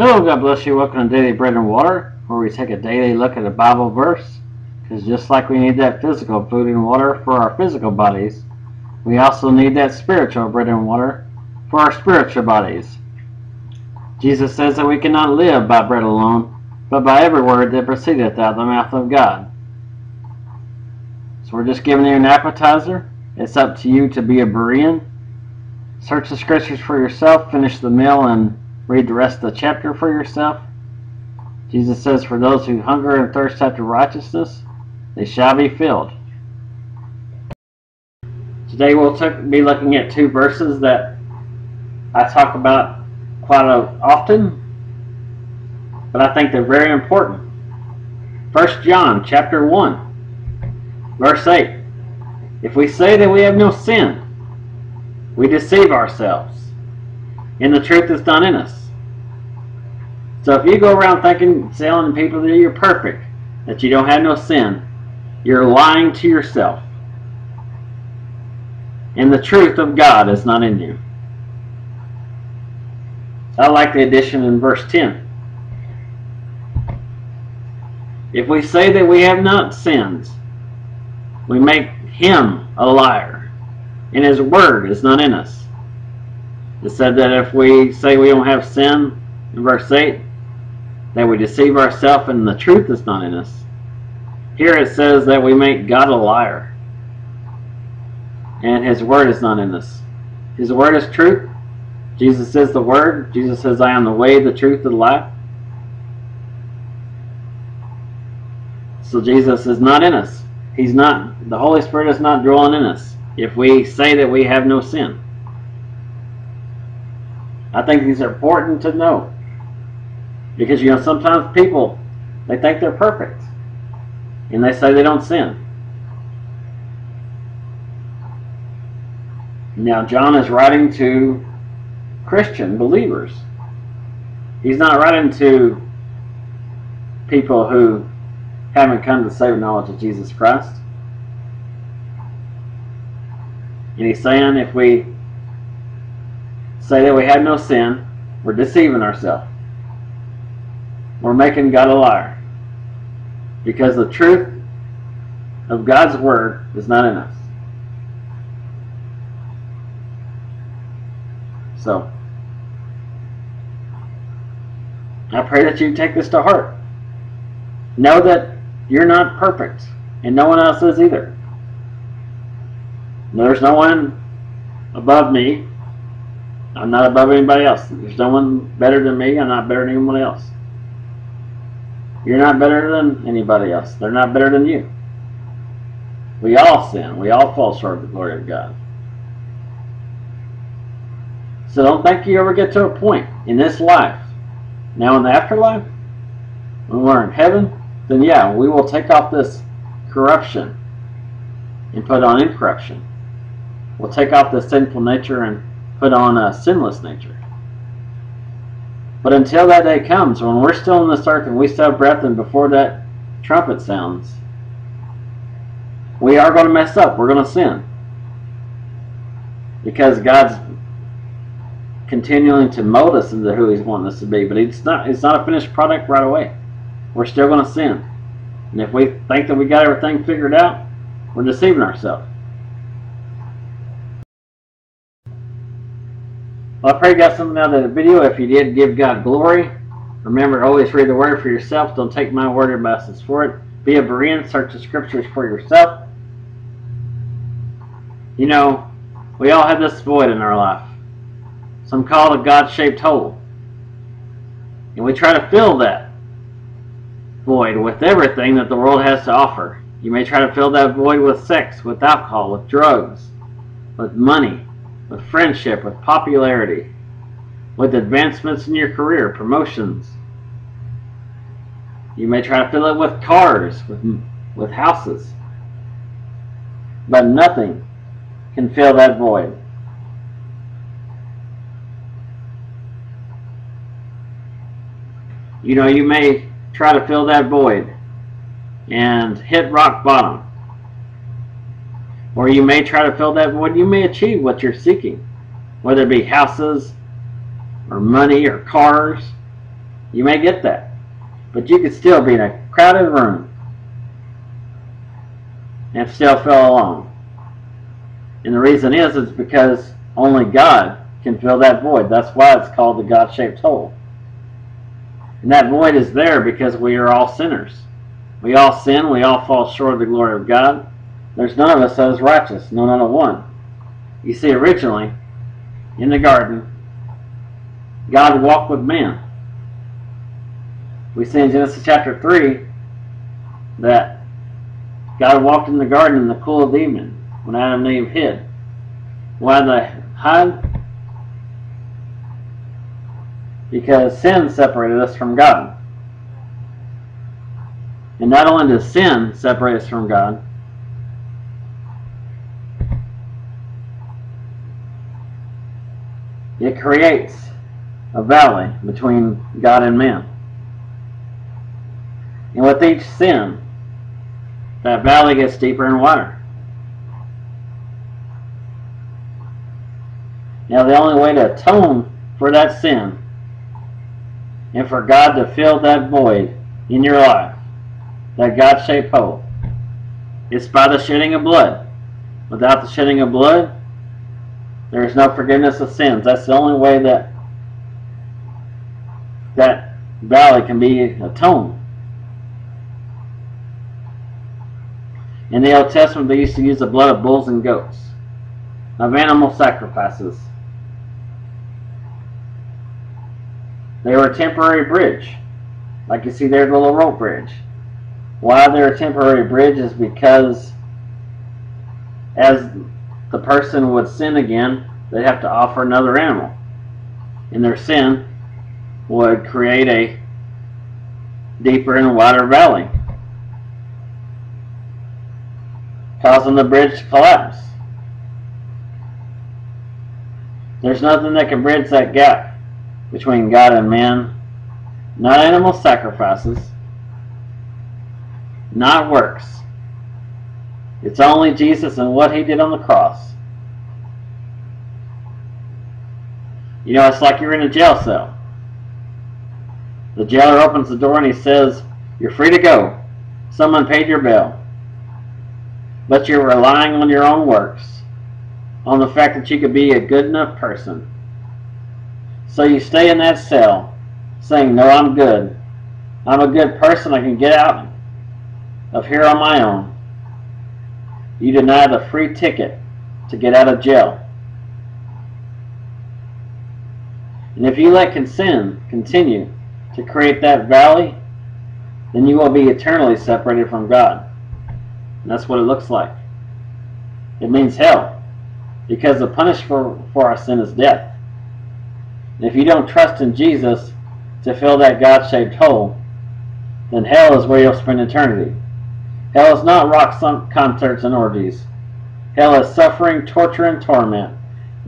Hello, God bless you. Welcome to Daily Bread and Water, where we take a daily look at a Bible verse. Because just like we need that physical food and water for our physical bodies, we also need that spiritual bread and water for our spiritual bodies. Jesus says that we cannot live by bread alone, but by every word that proceedeth out of the mouth of God. So we're just giving you an appetizer. It's up to you to be a Berean. Search the scriptures for yourself, finish the meal, and read the rest of the chapter for yourself. Jesus says, For those who hunger and thirst after righteousness, they shall be filled. Today we'll be looking at two verses that I talk about quite often, but I think they're very important. First John chapter 1, verse 8. If we say that we have no sin, we deceive ourselves, and the truth is not in us. So if you go around thinking, telling people that you're perfect, that you don't have no sin, you're lying to yourself. And the truth of God is not in you. I like the addition in verse 10. If we say that we have not sinned, we make him a liar, and his word is not in us. It said that if we say we don't have sin, in verse 8, that we deceive ourselves and the truth is not in us. Here it says that we make God a liar. And his word is not in us. His word is truth. Jesus is the word. Jesus says, I am the way, the truth, and the life. So Jesus is not in us. He's not, the Holy Spirit is not dwelling in us if we say that we have no sin. I think these are important to know. Because, you know, sometimes people, they think they're perfect. And they say they don't sin. Now, John is writing to Christian believers. He's not writing to people who haven't come to saving knowledge of Jesus Christ. And he's saying if we say that we have no sin, we're deceiving ourselves. We're making God a liar. Because the truth of God's Word is not in us. So, I pray that you take this to heart. Know that you're not perfect, and no one else is either. There's no one above me. I'm not above anybody else. There's no one better than me. I'm not better than anyone else. You're not better than anybody else. They're not better than you. We all sin. We all fall short of the glory of God. So don't think you ever get to a point in this life. Now in the afterlife, when we're in heaven, then yeah, we will take off this corruption and put on incorruption. We'll take off the sinful nature and put on a sinless nature. But until that day comes, when we're still in this earth and we still have breath and before that trumpet sounds, we are going to mess up. We're going to sin. Because God's continuing to mold us into who He's wanting us to be. But it's not, it's not a finished product right away. We're still going to sin. And if we think that we got everything figured out, we're deceiving ourselves. Well, I pray you got something out of the video. If you did, give God glory. Remember, always read the word for yourself. Don't take my word or message for it. Be a Berean. Search the scriptures for yourself. You know, we all have this void in our life. Some call it a God-shaped hole. And we try to fill that void with everything that the world has to offer. You may try to fill that void with sex, with alcohol, with drugs, with money, with friendship, with popularity, with advancements in your career, promotions. You may try to fill it with cars, with, with houses. But nothing can fill that void. You know, you may try to fill that void and hit rock bottom or you may try to fill that void. You may achieve what you're seeking, whether it be houses or money or cars You may get that. But you could still be in a crowded room and still feel alone. And the reason is, is because only God can fill that void. That's why it's called the God-shaped hole. And that void is there because we are all sinners. We all sin. We all fall short of the glory of God. There's none of us that is righteous. No, not a one. You see, originally, in the garden, God walked with man. We see in Genesis chapter 3 that God walked in the garden in the cool of the evening when Adam and Eve hid. Why did they hide? Because sin separated us from God. And not only does sin separate us from God, it creates a valley between God and man. And with each sin, that valley gets deeper and wider. Now, the only way to atone for that sin and for God to fill that void in your life, that God shaped hole, is by the shedding of blood. Without the shedding of blood, there is no forgiveness of sins. That's the only way that that valley can be atoned. In the Old Testament, they used to use the blood of bulls and goats, of animal sacrifices. They were a temporary bridge, like you see there, the little rope bridge. Why they're a temporary bridge is because as the person would sin again, they'd have to offer another animal. And their sin would create a deeper and wider valley. causing the bridge to collapse. There's nothing that can bridge that gap between God and man. Not animal sacrifices, not works. It's only Jesus and what he did on the cross. You know, it's like you're in a jail cell. The jailer opens the door and he says, You're free to go. Someone paid your bill. but you're relying on your own works, on the fact that you could be a good enough person. So you stay in that cell saying, No, I'm good. I'm a good person. I can get out of here on my own. You deny the free ticket to get out of jail. And if you let sin continue to create that valley, then you will be eternally separated from God. And that's what it looks like. It means hell. Because the punishment for, for our sin is death. And if you don't trust in Jesus to fill that God shaped hole, then hell is where you'll spend eternity. Hell is not rock sunk concerts and orgies. Hell is suffering, torture, and torment,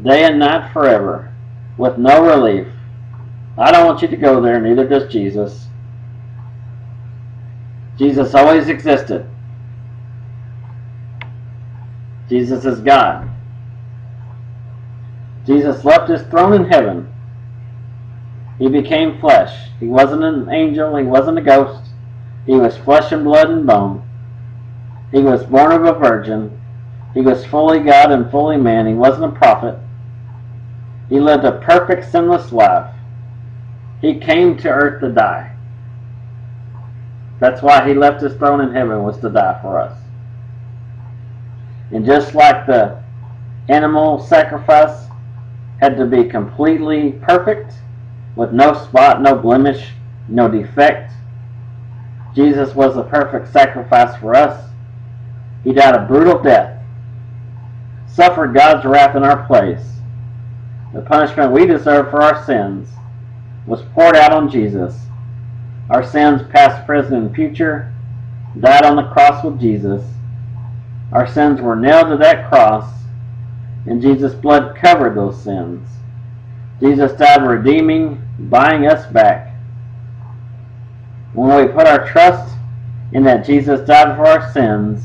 day and night forever, with no relief. I don't want you to go there, neither does Jesus. Jesus always existed. Jesus is God. Jesus left his throne in heaven. He became flesh. He wasn't an angel. He wasn't a ghost. He was flesh and blood and bone. He was born of a virgin. He was fully God and fully man. He wasn't a prophet. He lived a perfect, sinless life. He came to earth to die. That's why he left his throne in heaven was to die for us. And just like the animal sacrifice had to be completely perfect, with no spot, no blemish, no defect, Jesus was the perfect sacrifice for us. He died a brutal death, suffered God's wrath in our place. The punishment we deserve for our sins was poured out on Jesus. Our sins, past, present, and future, died on the cross with Jesus. Our sins were nailed to that cross, and Jesus' blood covered those sins. Jesus died redeeming, buying us back. When we put our trust in that Jesus died for our sins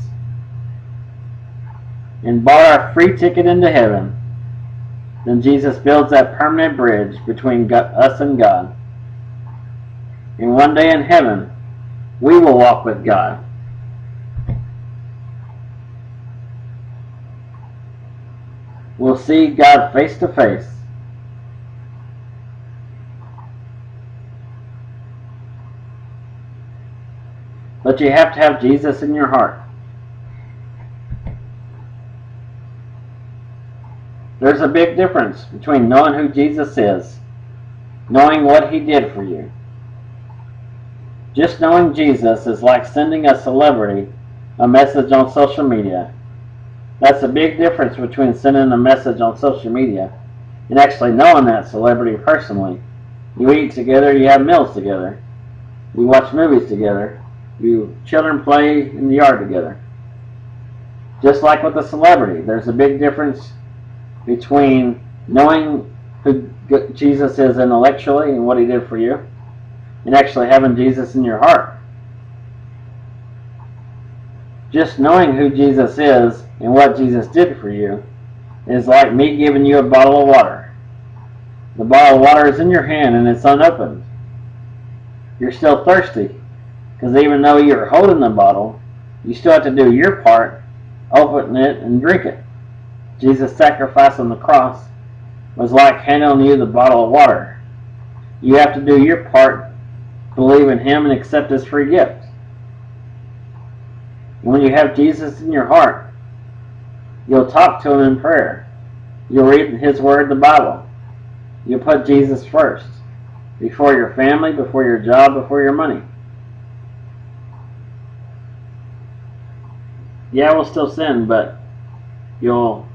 and bought our free ticket into heaven, then Jesus builds that permanent bridge between us and God. And one day in heaven, we will walk with God. We'll see God face to face. But you have to have Jesus in your heart. There's a big difference between knowing who Jesus is, knowing what he did for you. Just knowing Jesus is like sending a celebrity a message on social media. That's a big difference between sending a message on social media and actually knowing that celebrity personally. You eat together, you have meals together, you watch movies together, you children play in the yard together. Just like with a celebrity, there's a big difference between knowing who Jesus is intellectually and what he did for you and actually having Jesus in your heart. Just knowing who Jesus is and what Jesus did for you is like me giving you a bottle of water. The bottle of water is in your hand and it's unopened. You're still thirsty because even though you're holding the bottle, you still have to do your part, open it and drink it. Jesus' sacrifice on the cross was like handing you the bottle of water. You have to do your part, believe in Him, and accept His free gift. When you have Jesus in your heart, you'll talk to Him in prayer. You'll read His Word, the Bible. You'll put Jesus first, before your family, before your job, before your money. Yeah, we'll still sin, but you'll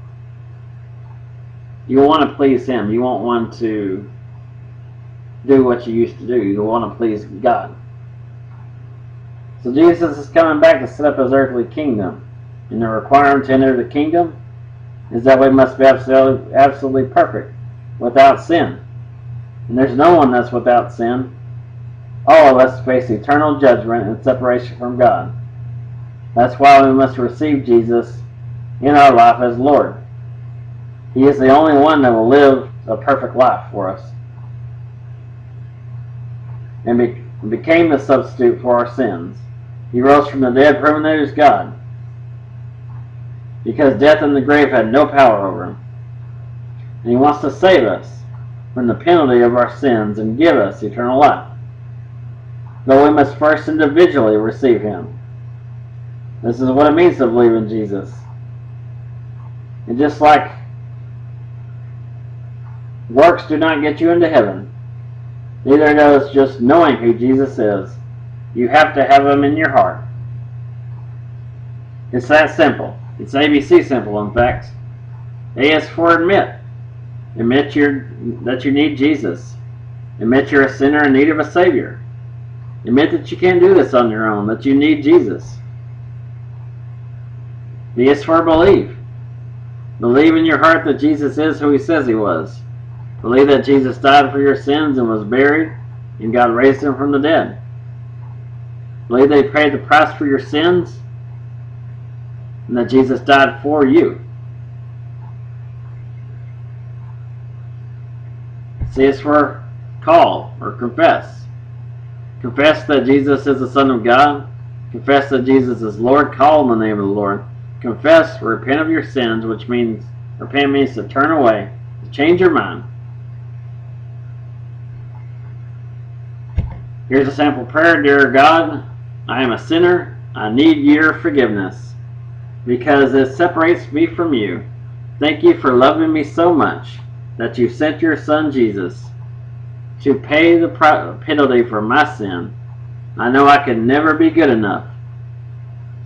you want to please Him. You won't want to do what you used to do. You want to please God. So Jesus is coming back to set up His earthly kingdom. And the requirement to enter the kingdom is that we must be absolutely, absolutely perfect, without sin. And there's no one that's without sin. All of us face eternal judgment and separation from God. That's why we must receive Jesus in our life as Lord. He is the only one that will live a perfect life for us and be, became the substitute for our sins. He rose from the dead, proving that he is God. Because death and the grave had no power over him. And he wants to save us from the penalty of our sins and give us eternal life. Though we must first individually receive him. This is what it means to believe in Jesus. And just like Works do not get you into heaven. Neither does just knowing who Jesus is. You have to have him in your heart. It's that simple. It's ABC simple, in fact. A is for admit. Admit you that you need Jesus. Admit you're a sinner in need of a Savior. Admit that you can't do this on your own, that you need Jesus. B is for believe. Believe in your heart that Jesus is who he says he was. Believe that Jesus died for your sins and was buried, and God raised him from the dead. Believe that he paid the price for your sins, and that Jesus died for you. C is for call or confess. Confess that Jesus is the Son of God. Confess that Jesus is Lord. Call in the name of the Lord. Confess, repent of your sins, which means repent means to turn away, to change your mind. Here's a sample prayer. Dear God, I am a sinner. I need your forgiveness because it separates me from you. Thank you for loving me so much that you sent your son Jesus to pay the penalty for my sin. I know I can never be good enough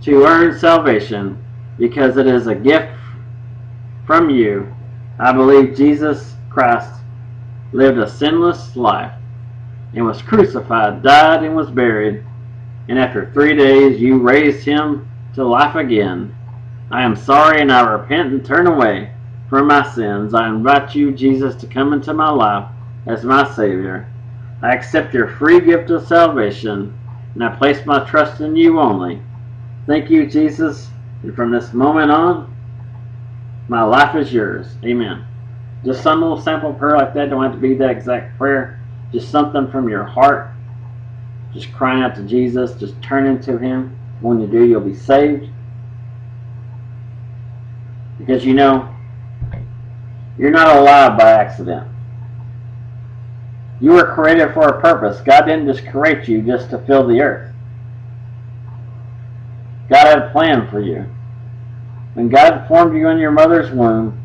to earn salvation because it is a gift from you. I believe Jesus Christ lived a sinless life and was crucified, died, and was buried. And after three days you raised him to life again. I am sorry and I repent and turn away from my sins. I invite you, Jesus, to come into my life as my Savior. I accept your free gift of salvation and I place my trust in you only. Thank you, Jesus, and from this moment on, my life is yours. Amen. Just some little sample prayer like that don't have to be that exact prayer just something from your heart just crying out to Jesus, just turning to Him. When you do, you'll be saved. Because you know, you're not alive by accident. You were created for a purpose. God didn't just create you just to fill the earth. God had a plan for you. When God formed you in your mother's womb,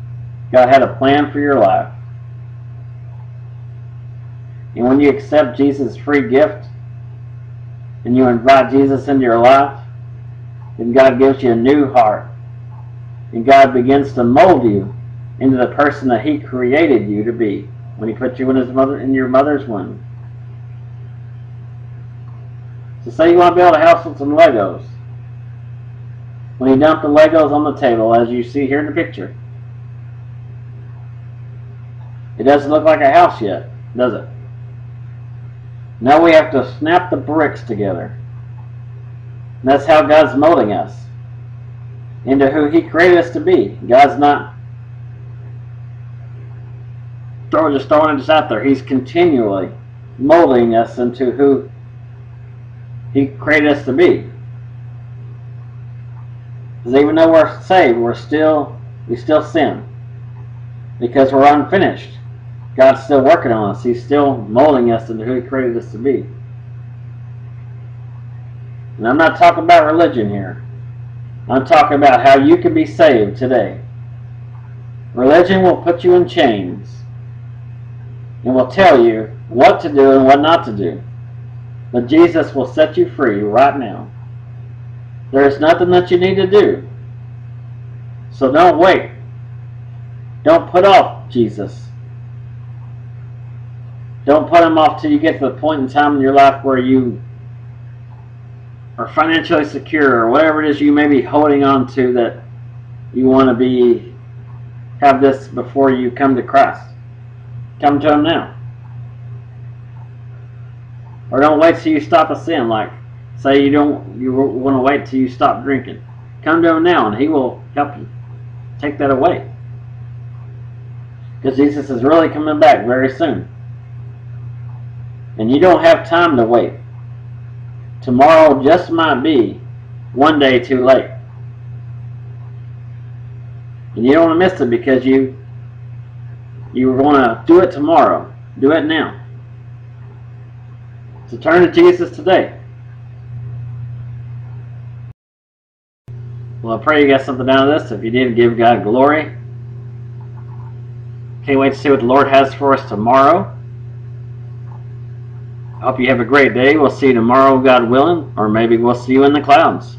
God had a plan for your life. And when you accept Jesus' free gift and you invite Jesus into your life, then God gives you a new heart. And God begins to mold you into the person that He created you to be when He put you in His mother in your mother's womb. So say you want to build a house with some Legos. When you dump the Legos on the table, as you see here in the picture, it doesn't look like a house yet, does it? Now we have to snap the bricks together. And that's how God's molding us into who He created us to be. God's not throwing, just throwing us out there. He's continually molding us into who He created us to be. Because even though we're saved, we're still we still sin because we're unfinished. God's still working on us. He's still molding us into who He created us to be. And I'm not talking about religion here. I'm talking about how you can be saved today. Religion will put you in chains and will tell you what to do and what not to do. But Jesus will set you free right now. There is nothing that you need to do. So don't wait. Don't put off Jesus. Don't put them off till you get to the point in time in your life where you are financially secure or whatever it is you may be holding on to that you want to be have this before you come to Christ. Come to him now. Or don't wait till you stop a sin like say you don't you want to wait till you stop drinking. Come to him now and he will help you take that away. Because Jesus is really coming back very soon. And you don't have time to wait. Tomorrow just might be one day too late. And you don't want to miss it because you you want to do it tomorrow. Do it now. So turn to Jesus today. Well, I pray you got something out of this. If you did, give God glory. Can't wait to see what the Lord has for us tomorrow. Hope you have a great day. We'll see you tomorrow, God willing, or maybe we'll see you in the clouds.